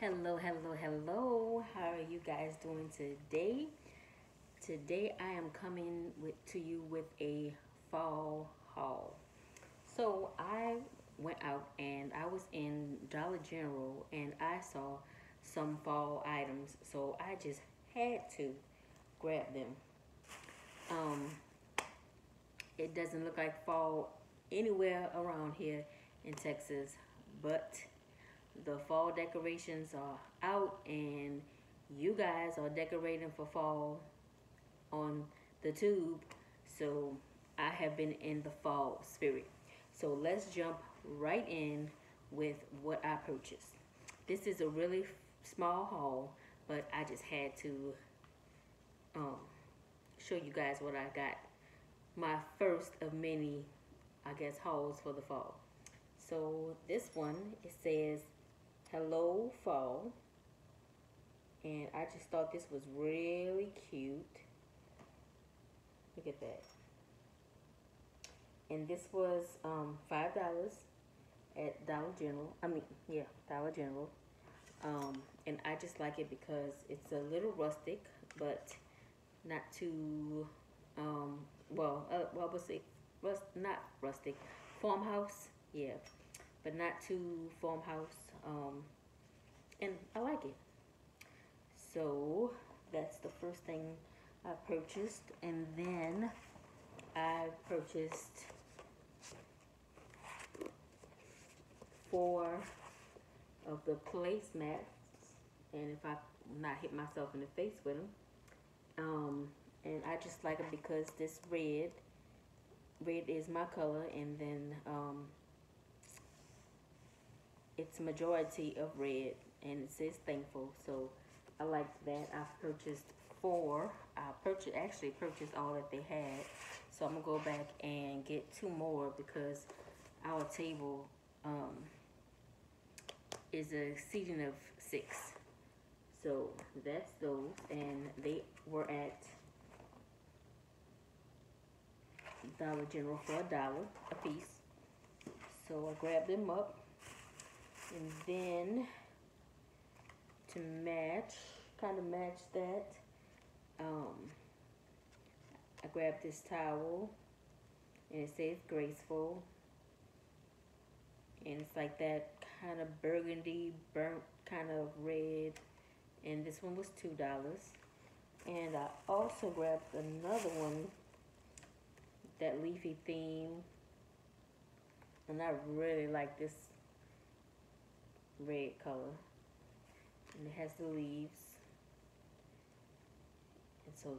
Hello, hello, hello. How are you guys doing today? Today I am coming with to you with a fall haul. So I went out and I was in Dollar General and I saw some fall items. So I just had to grab them. Um, it doesn't look like fall anywhere around here in Texas, but the fall decorations are out and you guys are decorating for fall on the tube. So I have been in the fall spirit. So let's jump right in with what I purchased. This is a really small haul, but I just had to um, show you guys what I got. My first of many, I guess, hauls for the fall. So this one, it says, Hello Fall. And I just thought this was really cute. Look at that. And this was um, $5 at Dollar General. I mean, yeah, Dollar General. Um, and I just like it because it's a little rustic, but not too, um, well, uh, what was it? Rust, not rustic, farmhouse, yeah, but not too farmhouse. Um, and I like it. So that's the first thing I purchased, and then I purchased four of the placemats, and if I not hit myself in the face with them, um, and I just like it because this red, red is my color, and then um, it's majority of red, and it says thankful, so I like that. I purchased four. I purchased actually purchased all that they had, so I'm gonna go back and get two more because our table um, is a seating of six. So that's those, and they were at Dollar General for a dollar a piece. So I grabbed them up, and then to match, kind of match that, um, I grabbed this towel, and it says graceful, and it's like that kind of burgundy, burnt kind of red. And this one was two dollars. And I also grabbed another one that leafy theme. And I really like this red color. And it has the leaves. And so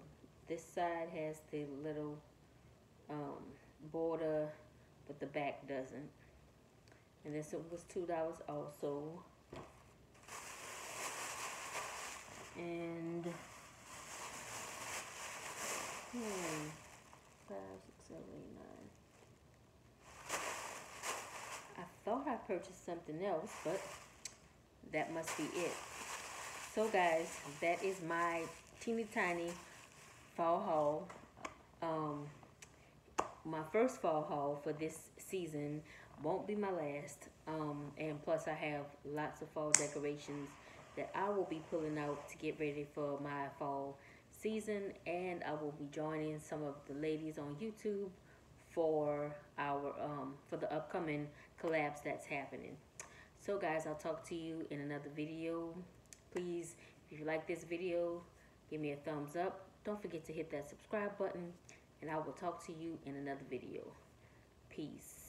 this side has the little um, border but the back doesn't. And this one was two dollars also. And hmm, five, six, seven, eight, nine. I thought I purchased something else, but that must be it. So guys, that is my teeny tiny fall haul. Um, my first fall haul for this season won't be my last. Um, and plus I have lots of fall decorations that I will be pulling out to get ready for my fall season and I will be joining some of the ladies on YouTube for our um, for the upcoming collabs that's happening. So guys, I'll talk to you in another video. Please, if you like this video, give me a thumbs up. Don't forget to hit that subscribe button and I will talk to you in another video. Peace.